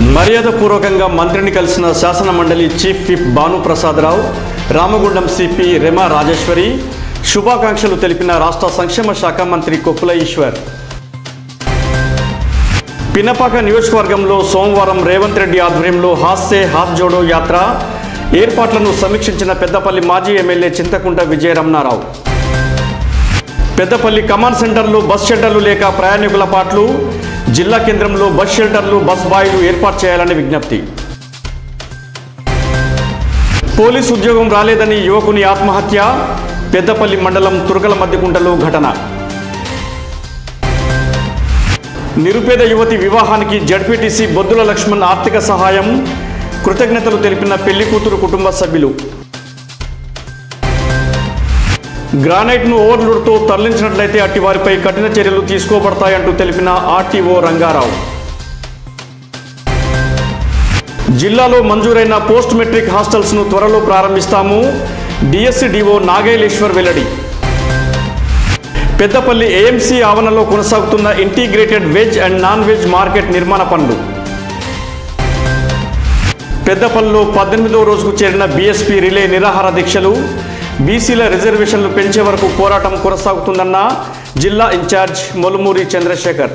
మర్యాదపూర్వకంగా మంత్రిని కలిసిన శాసన మండలి chief whip Bhanu Prasada Rao Ramagundam CP Rema Rajeshwari శుభాకాంక్షలు తెలిపిన రాష్ట్ర సంక్షేమ శాఖ మంత్రి కొప్పుల ఈశ్వర్. పినపాక నియోజకవర్గంలో సోమవారం రేవంత్ రెడ్డి ఆధ్వర్యంలో హాస్సే హాత్ జోడో యాత్ర. ఏర్పాట్లను సమీక్షించిన పెద్దపల్లి మాజీ ఎమ్మెల్యే చింతకుంట విజయరమణారావు. పెద్దపల్లి కమాండ్ సెంటర్లో బస్ షెడ్డర్లు లేక ప్రయాణికుల పాట్లు. జిల్లా కేంద్రంలో బస్ షెల్టర్లు బస్ బాయ్లు ఏర్పాటు చేయాలని విజ్ఞప్తి. పోలీస్ ఉద్యోగం రాలేదని యువకుని ఆత్మహత్య పెద్దపల్లి మండలం తురకల మధ్యకుంటలో ఘటన. నిరుపేద యువతి వివాహానికి జడ్పీటీసీ బొద్దుల లక్ష్మణ్ ఆర్థిక సహాయం కృతజ్ఞతలు తెలిపిన పెళ్ళి కూతురు కుటుంబ సభ్యులు. గ్రానైట్ను ఓవర్లోడ్తో తరలించినట్లయితే అట్టి వారిపై కఠిన చర్యలు తీసుకోబడతాయంటూ తెలిపిన ఆర్టీఓ రంగారావు. జిల్లాలో మంజూరైన పోస్ట్ మెట్రిక్ హాస్టల్స్ను త్వరలో ప్రారంభిస్తాము. డిఎస్సిడిఓ నాగైలేశ్వర్ వెల్లడి. పెద్దపల్లి ఏఎంసీ ఆవరణలో కొనసాగుతున్న integrated veg and non veg market నిర్మాణ పనులు. పెద్దపల్లిలో పద్దెనిమిదవ రోజుకు చేరిన బీఎస్పీ రిలే నిరాహార దీక్షలు. బీసీల రిజర్వేషన్లు పెంచే వరకు పోరాటం కొనసాగుతుందన్న జిల్లా ఇన్ఛార్జ్ మొలుమూరి చంద్రశేఖర్.